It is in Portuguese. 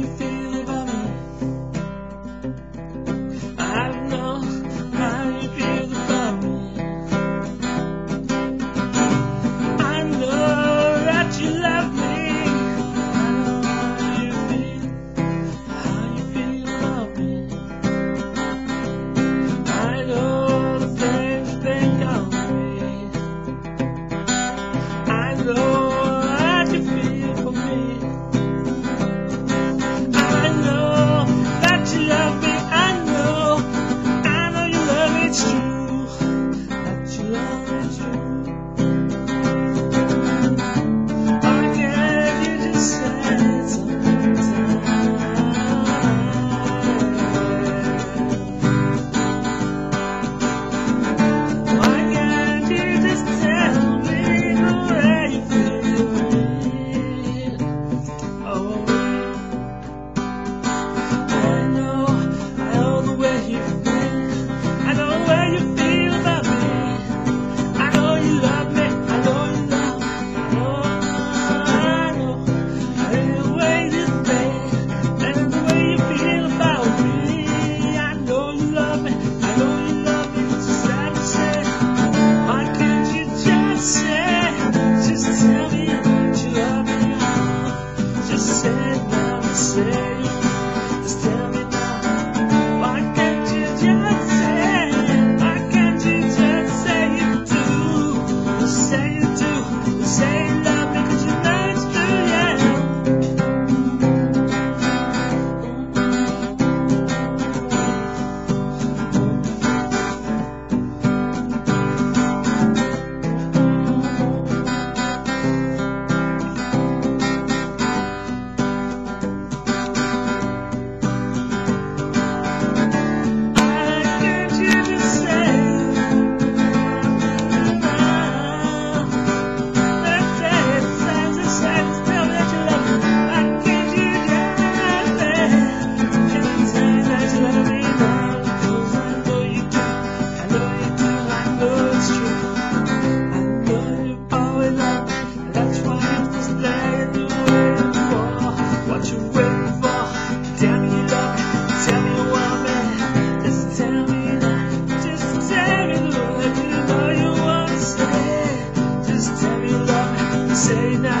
you me? Just say